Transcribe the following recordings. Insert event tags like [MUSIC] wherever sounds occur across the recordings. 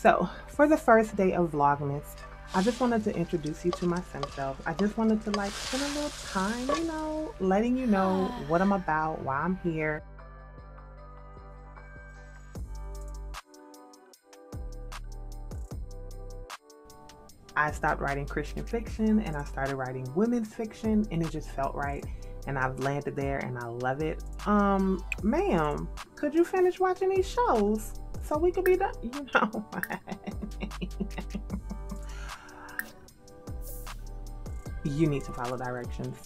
So, for the first day of Vlogmas, I just wanted to introduce you to my sim self. I just wanted to like spend a little time, you know, letting you know [SIGHS] what I'm about, why I'm here. I stopped writing Christian fiction and I started writing women's fiction and it just felt right and I've landed there and I love it. Um, ma'am, could you finish watching these shows so we could be done? You know [LAUGHS] you need to follow directions.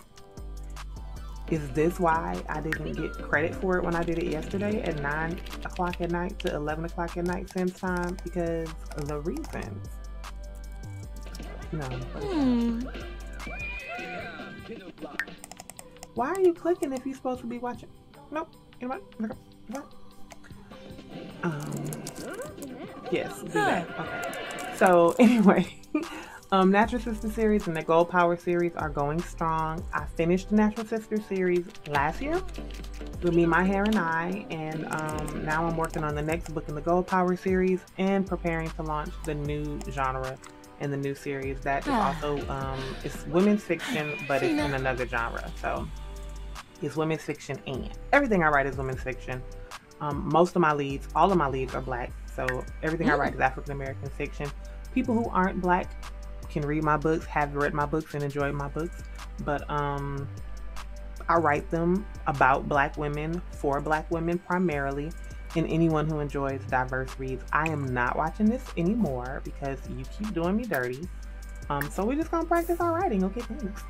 Is this why I didn't get credit for it when I did it yesterday at 9 o'clock at night to 11 o'clock at night Sims time? Because the reasons. No. Hmm. Why are you clicking if you're supposed to be watching? Nope. You know what? what? Um. Yes. Do that. Okay. So [LAUGHS] anyway, um, Natural Sister series and the Gold Power series are going strong. I finished the Natural Sister series last year with me, my hair, and I, and um, now I'm working on the next book in the Gold Power series and preparing to launch the new genre in the new series that is also um, it's women's fiction, but it's in another genre. So it's women's fiction and everything I write is women's fiction. Um, most of my leads, all of my leads are black, so everything mm. I write is African American fiction. People who aren't black can read my books, have read my books, and enjoyed my books, but um, I write them about black women for black women primarily and anyone who enjoys diverse reads. I am not watching this anymore because you keep doing me dirty. Um, so we're just gonna practice our writing. Okay, thanks.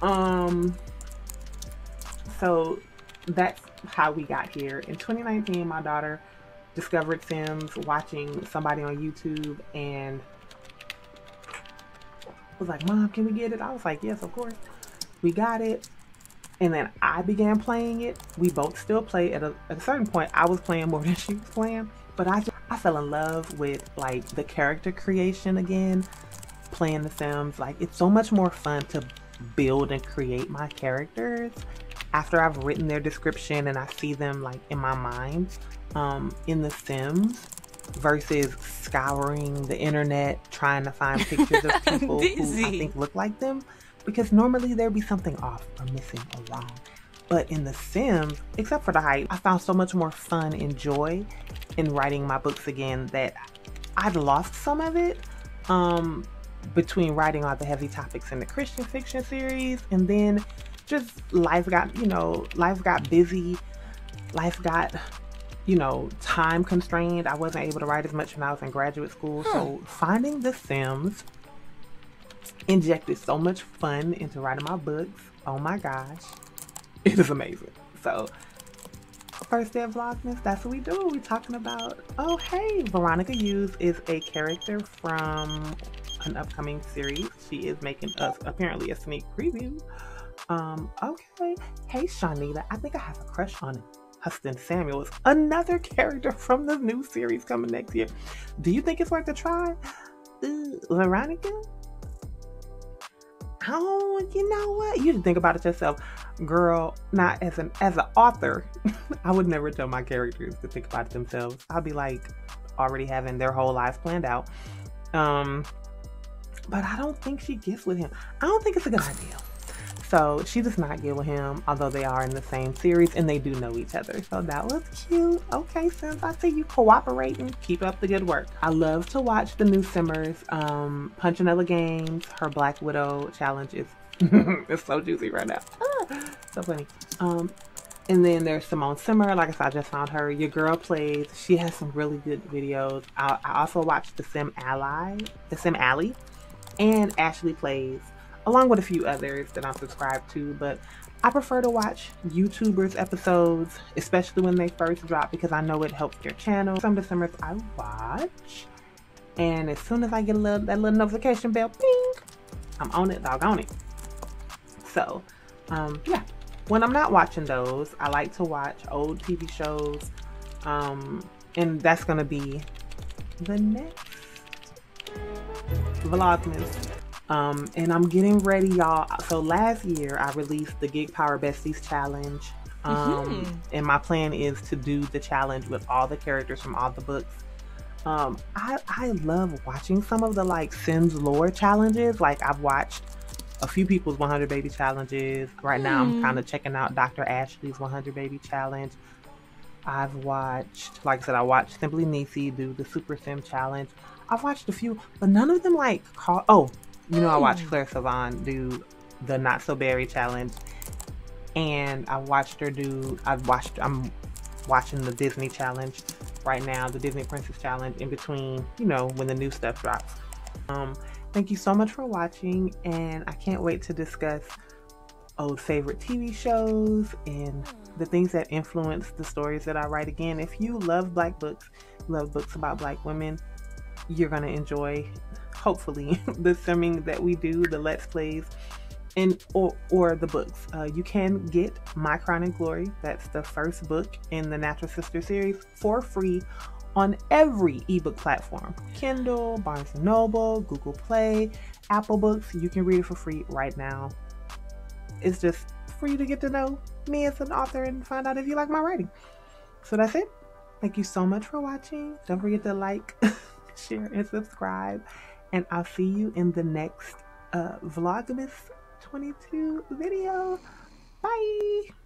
Um, so that's how we got here. In 2019, my daughter discovered Sims watching somebody on YouTube and was like, Mom, can we get it? I was like, Yes, of course. We got it and then I began playing it. We both still play. At a, at a certain point, I was playing more [LAUGHS] than she was playing, but I just, I fell in love with like the character creation again, playing The Sims. Like it's so much more fun to build and create my characters after I've written their description and I see them like in my mind um, in The Sims versus scouring the internet trying to find [LAUGHS] pictures of people who I think look like them because normally there'd be something off or missing or wrong. But in The Sims, except for the hype, I found so much more fun and joy in writing my books again that I'd lost some of it um, between writing all the heavy topics in the Christian fiction series and then just life got, you know, life got busy. Life got, you know, time constrained. I wasn't able to write as much when I was in graduate school. So finding The Sims injected so much fun into writing my books. Oh my gosh. [LAUGHS] It is amazing. So first day of Vlogmas, that's what we do. We're talking about, oh hey, Veronica Hughes is a character from an upcoming series. She is making us apparently a sneak preview. Um, okay. Hey Shawneda, I think I have a crush on Huston Samuels, another character from the new series coming next year. Do you think it's worth a try? Uh, Veronica? oh, you know what? You should think about it yourself, girl. Not as an as an author, [LAUGHS] I would never tell my characters to think about it themselves. I'll be like already having their whole lives planned out. Um, but I don't think she gets with him. I don't think it's a good idea. So she does not get with him, although they are in the same series and they do know each other. So that was cute. Okay, since I see you cooperating, keep up the good work. I love to watch the new Simmers. Um, Punchinella Games, her Black Widow challenge is [LAUGHS] it's so juicy right now. Ah, [LAUGHS] so funny. Um, and then there's Simone Simmer. Like I said, I just found her. Your girl plays. She has some really good videos. I, I also watched the Sim Ally, the Sim Alley, and Ashley plays along with a few others that I'm subscribed to. But I prefer to watch YouTubers' episodes, especially when they first drop, because I know it helps their channel. Some December's I watch, and as soon as I get a little that little notification bell, ping, I'm on it, dog on it. So, um, yeah. When I'm not watching those, I like to watch old TV shows, um, and that's gonna be the next Vlogmas um, and I'm getting ready, y'all. So last year I released the Gig Power Besties Challenge. Um, mm-hmm. And my plan is to do the challenge with all the characters from all the books. Um, I I love watching some of the like Sims lore challenges. Like I've watched a few people's 100 baby challenges. Right now, I'm hmm. kind of checking out Dr. Ashley's 100 baby challenge. I've watched, like I said, I watched Simply Nisi do the Super Sim challenge. I've watched a few, but none of them like call. Oh, you know, I watched. Clare Siobhan do the Not So Berry challenge, and I watched her do. I've watched. I'm watching the Disney challenge right now, the Disney Princess challenge. In between, you know, when the new stuff drops. Um, thank you so much for watching, and I can't wait to discuss old favorite TV shows and the things that influence the stories that I write. Again, if you love black books, love books about black women, you're going to enjoy, hopefully, [LAUGHS] the simming that we do, the Let's Plays, and or, or the books. Uh, you can get My Crown and Glory, that's the first book in the Natural Sister series, for free on every ebook platform Kindle, Barnes & Noble, Google Play, Apple Books. You can read it for free right now. It's just for you to get to know me as an author and find out if you like my writing. So that's it. Thank you so much for watching. Don't forget to like, [LAUGHS] share, and subscribe. And I'll see you in the next uh, Vlogmas 22 video. Bye.